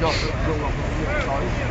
要是有老师，好一点。